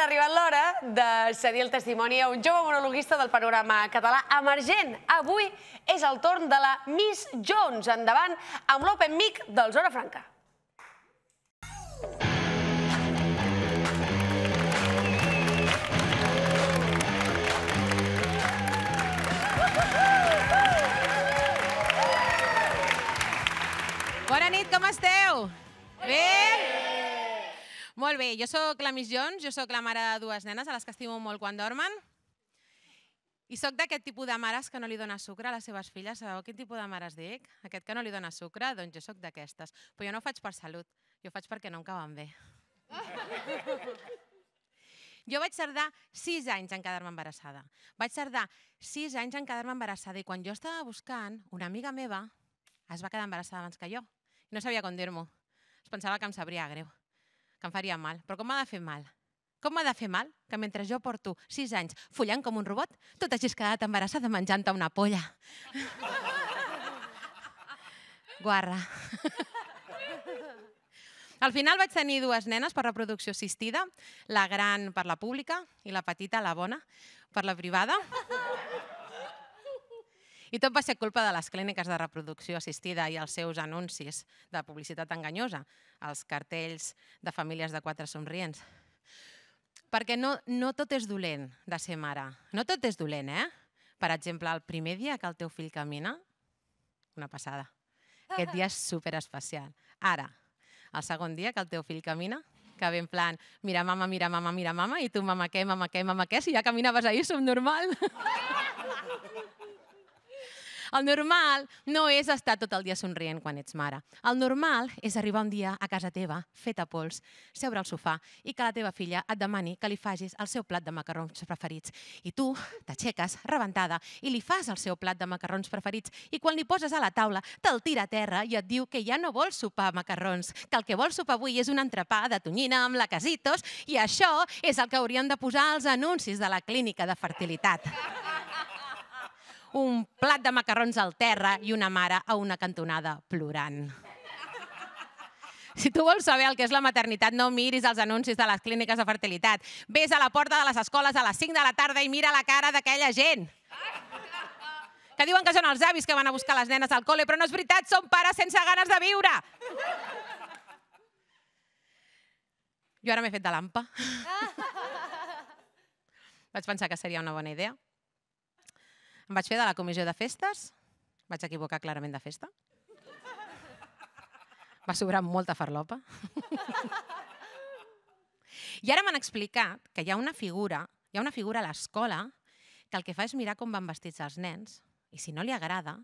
ha arribat l'hora de cedir el testimoni a un jove monologuista del panorama català emergent. Avui és el torn de la Miss Jones. Endavant amb l'Open Mic del Zona Franca. Molt bé, jo sóc la Miss Jones, jo sóc la mare de dues nenes a les que estimo molt quan dormen. I sóc d'aquest tipus de mares que no li dona sucre a les seves filles. Sabeu quin tipus de mares dic? Aquest que no li dona sucre? Doncs jo sóc d'aquestes. Però jo no ho faig per salut, jo ho faig perquè no em cauen bé. Jo vaig tardar sis anys en quedar-me embarassada. Vaig tardar sis anys en quedar-me embarassada i quan jo estava buscant, una amiga meva es va quedar embarassada abans que jo. I no sabia com dir-m'ho. Es pensava que em sabria greu, que em faria mal. Però com m'ha de fer mal? Com m'ha de fer mal que mentre jo porto sis anys follant com un robot, tu t'hagis quedat embarassada menjant-te una polla? Guarra. Al final vaig tenir dues nenes per reproducció assistida, la gran per la pública i la petita, la bona, per la privada. I tot va ser culpa de les clíniques de reproducció assistida i els seus anuncis de publicitat enganyosa, els cartells de famílies de quatre somrients. Perquè no, no tot és dolent de ser mare. No tot és dolent, eh? Per exemple, el primer dia que el teu fill camina, una passada. Aquest dia és super especial. Ara, el segon dia que el teu fill camina, que ve en plan, mira mama, mira mama, mira mama, i tu mama què, mama què, mama què, si ja caminaves ahir, som normal. El normal no és estar tot el dia somrient quan ets mare. El normal és arribar un dia a casa teva, fet a pols, seure al sofà i que la teva filla et demani que li facis el seu plat de macarrons preferits. I tu t'aixeques, rebentada, i li fas el seu plat de macarrons preferits i quan li poses a la taula te'l tira a terra i et diu que ja no vol sopar macarrons, que el que vol sopar avui és un entrepà de tonyina amb lacasitos i això és el que haurien de posar als anuncis de la clínica de fertilitat un plat de macarrons al terra i una mare a una cantonada plorant. Si tu vols saber el que és la maternitat, no miris els anuncis de les clíniques de fertilitat. Ves a la porta de les escoles a les 5 de la tarda i mira la cara d'aquella gent. Que diuen que són els avis que van a buscar les nenes al col·le, però no és veritat, són pares sense ganes de viure. Jo ara m'he fet de lampa. Vaig pensar que seria una bona idea. Em vaig fer de la comissió de festes, vaig equivocar clarament de festa. Va sobrar molta farlopa. I ara m'han explicat que hi ha una figura, hi ha una figura a l'escola que el que fa és mirar com van vestits els nens i si no li agrada,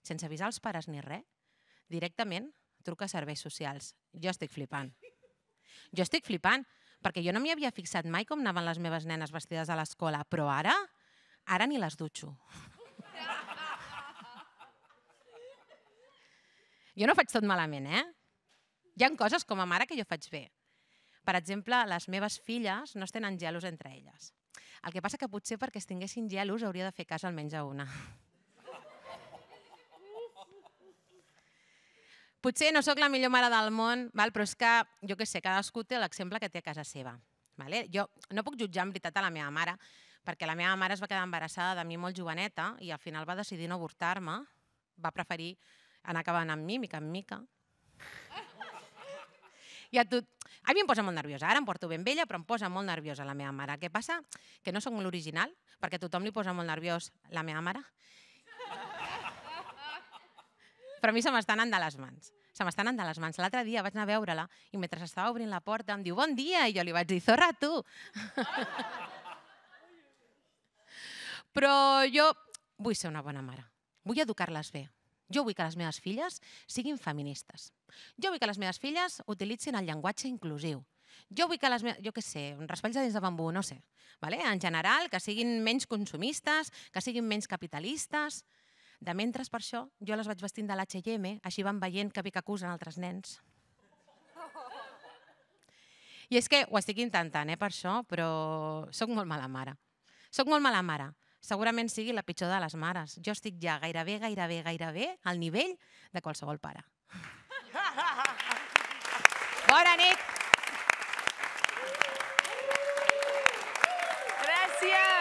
sense avisar els pares ni res, directament truca a serveis socials. Jo estic flipant. Jo estic flipant, perquè jo no m'hi havia fixat mai com anaven les meves nenes vestides a l'escola, però ara Ara ni les dutxo. Jo no faig tot malament, eh? Hi ha coses com a mare que jo faig bé. Per exemple, les meves filles no es tenen gelos entre elles. El que passa que potser perquè es tinguessin gelos hauria de fer cas almenys a una. Potser no sóc la millor mare del món, val? però és que, jo què sé, cadascú té l'exemple que té a casa seva. Vale? Jo no puc jutjar en veritat a la meva mare, perquè la meva mare es va quedar embarassada de mi molt joveneta i al final va decidir no avortar-me, va preferir anar acabant amb mi, mica en mica. I a, tot... a mi em posa molt nerviosa. Ara em porto ben vella, però em posa molt nerviosa la meva mare. Què passa? Que no sóc molt original, perquè a tothom li posa molt nerviós la meva mare. Però a mi se m'estan anant de les mans. Se m'estan anant de les mans. L'altre dia vaig anar a veure-la i mentre estava obrint la porta em diu bon dia i jo li vaig dir zorra tu. Però jo vull ser una bona mare. Vull educar-les bé. Jo vull que les meves filles siguin feministes. Jo vull que les meves filles utilitzin el llenguatge inclusiu. Jo vull que les meves, jo què sé, raspalls de dins de bambú, no sé. Vale? En general, que siguin menys consumistes, que siguin menys capitalistes. De mentre, per això, jo les vaig vestint de l'H&M, així van veient que bé que acusen altres nens. I és que ho estic intentant, eh, per això, però sóc molt mala mare. Sóc molt mala mare segurament sigui la pitjor de les mares. Jo estic ja gairebé, gairebé, gairebé al nivell de qualsevol pare. Bona nit! Gràcies!